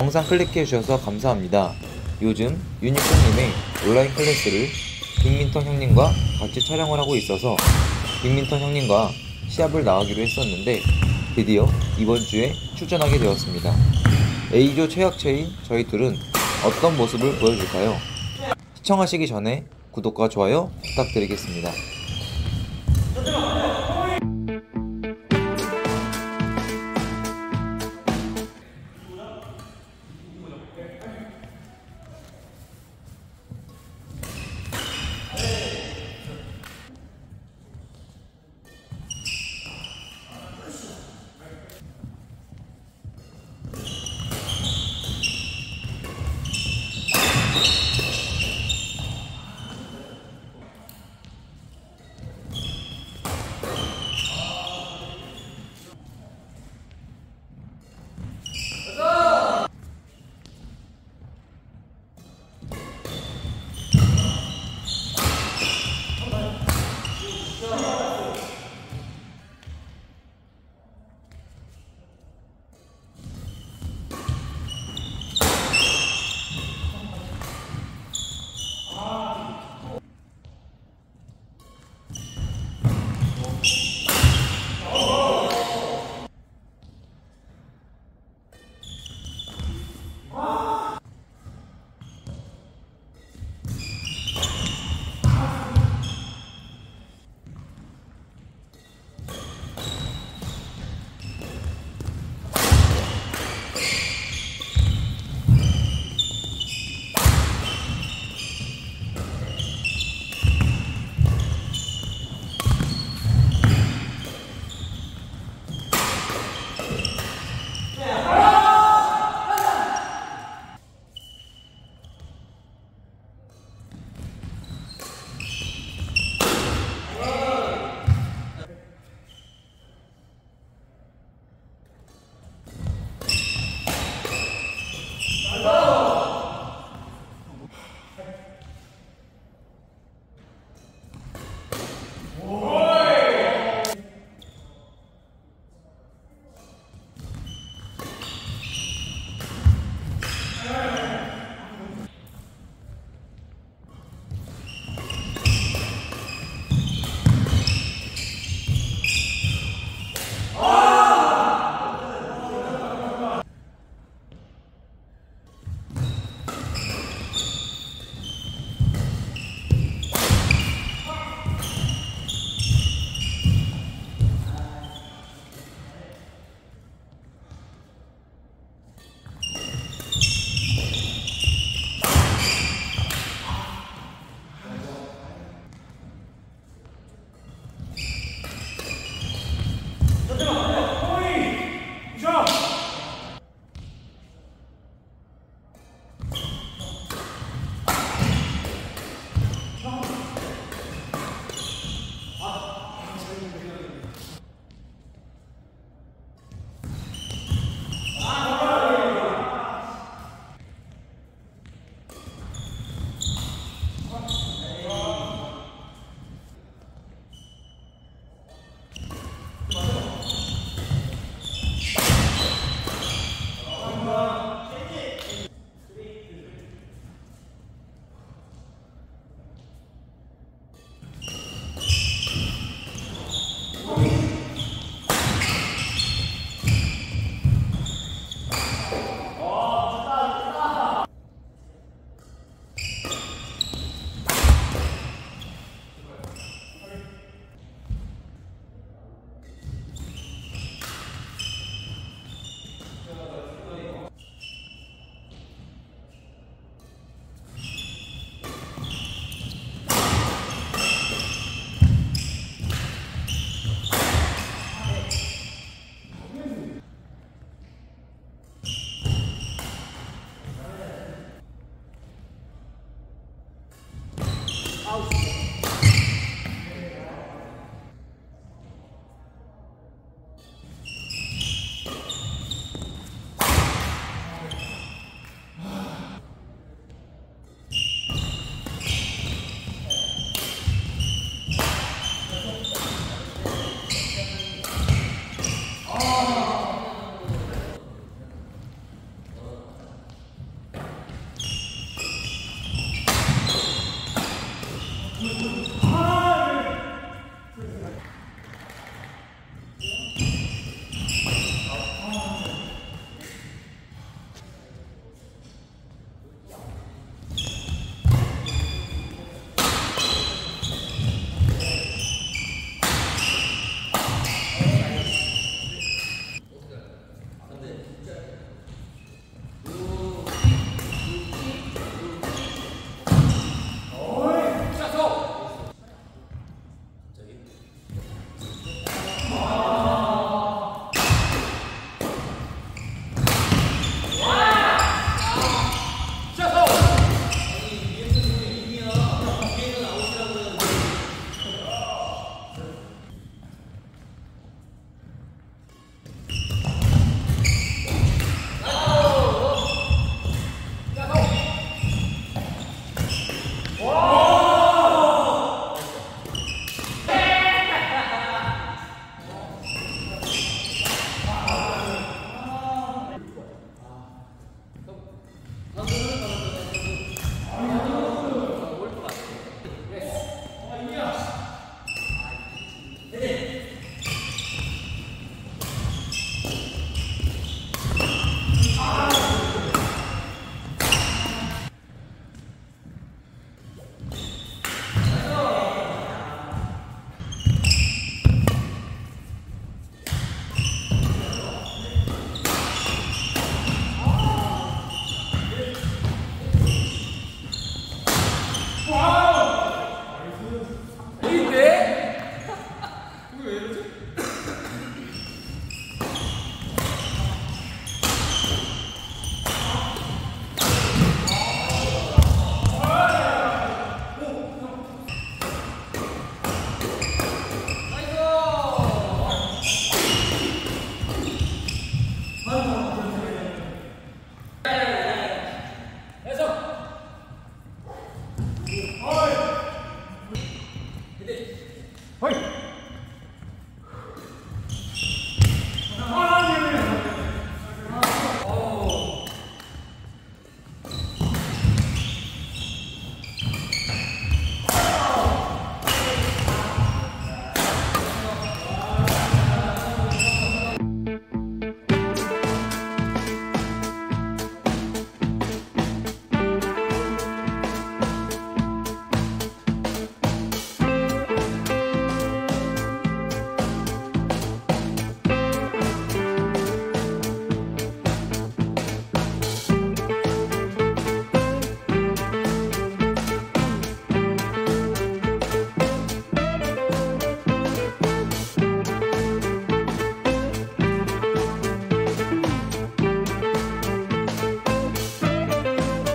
영상 클릭해주셔서 감사합니다. 요즘 유니콘님의 온라인 클래스를 빅민턴 형님과 같이 촬영을 하고 있어서 빅민턴 형님과 시합을 나가기로 했었는데 드디어 이번 주에 출전하게 되었습니다. A조 최약체인 저희 둘은 어떤 모습을 보여줄까요? 시청하시기 전에 구독과 좋아요 부탁드리겠습니다.